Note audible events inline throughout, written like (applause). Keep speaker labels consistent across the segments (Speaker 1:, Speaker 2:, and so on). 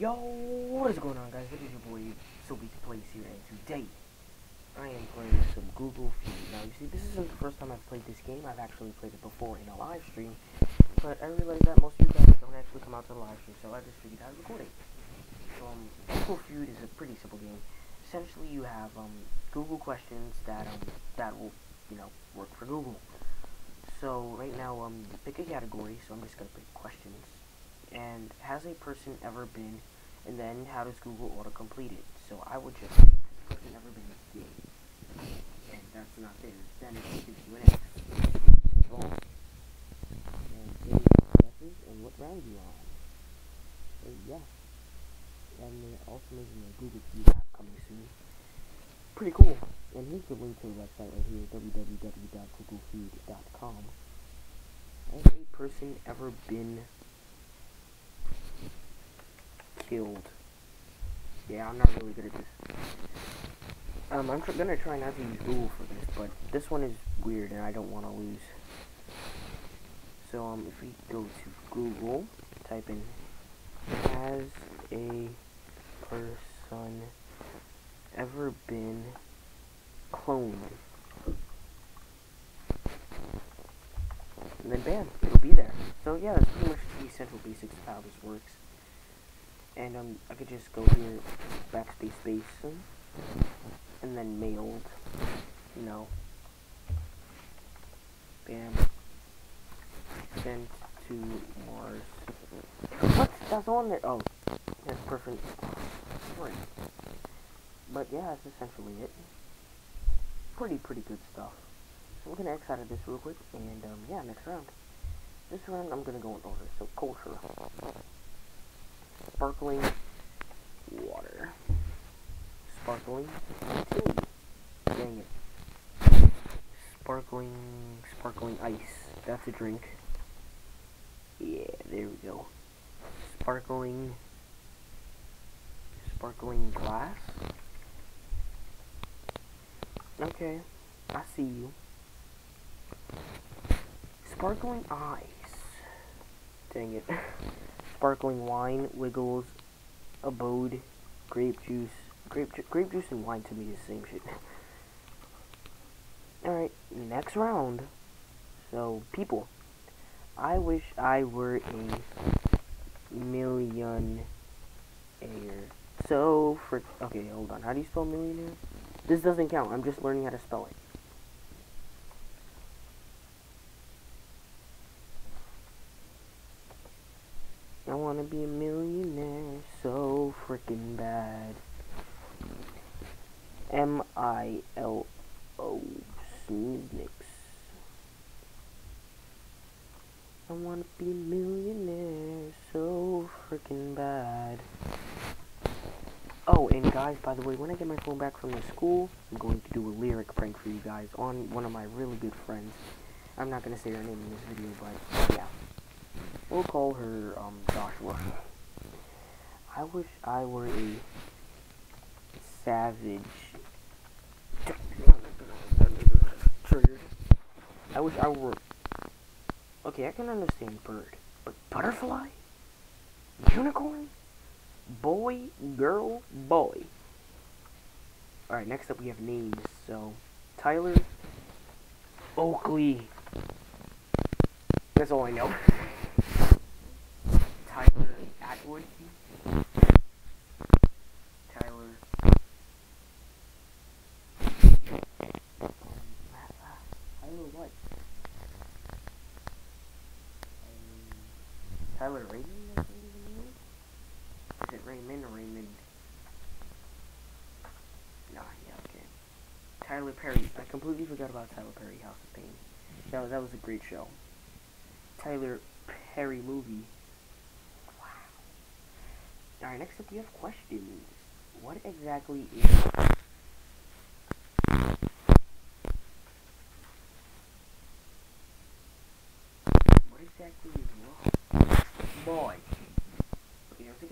Speaker 1: Yo, what is going on guys? It is your boy Sobeats Plays here and today I am playing some Google Feud. Now you see this isn't the first time I've played this game, I've actually played it before in a live stream, but I realize that most of you guys don't actually come out to the live stream, so I just figured I'd record it. So um Google Feud is a pretty simple game. Essentially you have um Google questions that um that will, you know, work for Google. So right now um pick a category, so I'm just gonna pick questions and has a person ever been, and then how does Google autocomplete it? So I would just, person ever been gay? And that's not there. Then it gives you an X. And guesses, and what round you on? Yeah. And they're also making a Google Feud app coming soon. Pretty cool. And here's the link to the website right here, www.googlefeud.com. Has a person ever been killed. Yeah, I'm not really good at this. Um, I'm tr gonna try not to use Google for this, but this one is weird and I don't want to lose. So, um, if we go to Google, type in, has a person ever been cloned? And then bam, it'll be there. So yeah, that's pretty much the central basics of how this works and um, I could just go here, backspace space, station, and then mailed, you know, bam, sent to Mars. What? That's on there. Oh, that's perfect. But yeah, that's essentially it. Pretty, pretty good stuff. So we're gonna X out of this real quick, and um, yeah, next round. This round I'm gonna go in order. So culture sparkling water. Sparkling tea. Dang it. Sparkling, sparkling ice. That's a drink. Yeah, there we go. Sparkling, sparkling glass. Okay, I see you. Sparkling eyes. Dang it. (laughs) sparkling wine, wiggles, abode, grape juice. Grape, ju grape juice and wine to me is the same shit. (laughs) Alright, next round. So, people. I wish I were a millionaire. So, for... Okay, hold on. How do you spell millionaire? This doesn't count. I'm just learning how to spell it. I wanna be a millionaire so freaking bad. M I L O. I wanna be a millionaire so freaking bad. Oh, and guys, by the way, when I get my phone back from the school, I'm going to do a lyric prank for you guys on one of my really good friends. I'm not gonna say her name in this video, but yeah. We'll call her, um, Joshua. I wish I were a savage. Triggered. I wish I were. Okay, I can understand bird, but butterfly? Unicorn? Boy, girl, boy. Alright, next up we have names. So, Tyler Oakley. That's all I know. Tyler Atwood. Tyler. Tyler what? Um, Tyler Raymond? I think is his name? Is it Raymond or Raymond? Nah, yeah, okay. Tyler Perry. I completely forgot about Tyler Perry, House of Payne. That was, that was a great show. Tyler Perry movie. Wow. Alright, next up we have questions. What exactly is... What exactly is wrong? Boy.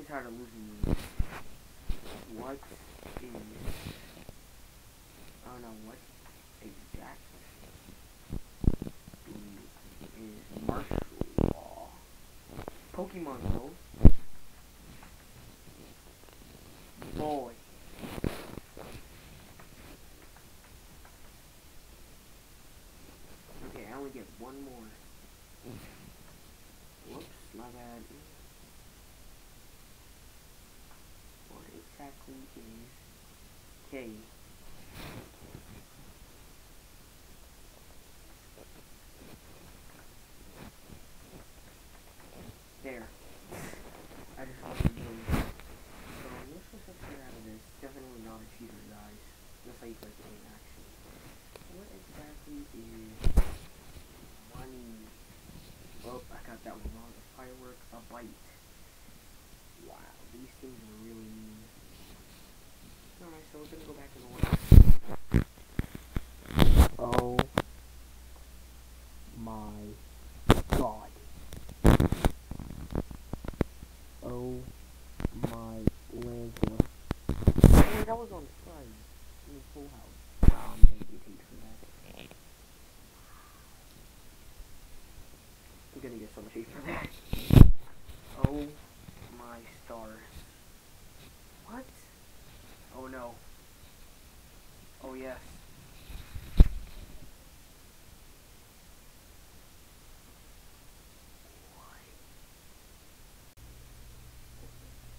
Speaker 1: I'm tired of losing these. What is I don't know what exact is martial law. Pokemon Go. Boy. Okay, I only get one more. Whoops, my bad. What exactly is K? There. I just want to do So let's just get out of this. Definitely not a cheater, guys. That's how you play the game, actually. What exactly is money? Oh, I got that one wrong. A firework, a bite. Wow, these things are really mean. Alright, so we're gonna go back to the one. Oh my god. Oh my landlord. Hey, that was on Friday. In the full house. Wow, I'm gonna get hate for that. I'm gonna get so much hate for that. Oh my stars. What? Oh no. Oh yes.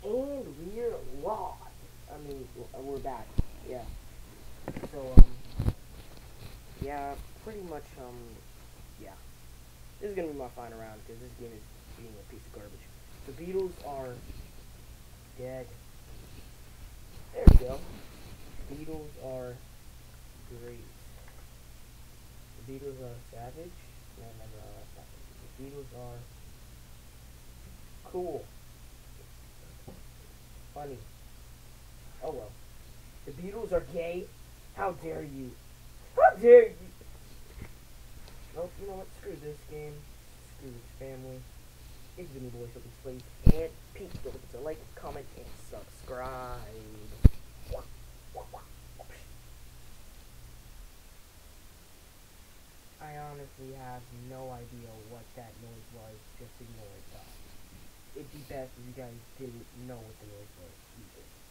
Speaker 1: And we're live. I mean, we're back. Yeah. So, um, yeah, pretty much, um, yeah. This is gonna be my final round because this game is being a piece of garbage. The Beatles are dead. There we go. Beatles are great. The Beatles are savage. No, no, no, that's it. The Beatles are cool. Funny. Oh well. The Beatles are gay? How dare you? How dare you? Nope, you know what? Screw this game. Screw this family. It's been your boy Sophie Slade and Pete. Don't forget to like, comment, and subscribe. I honestly have no idea what that noise was. Just ignore it, though. It'd be best if you guys didn't know what the noise was either.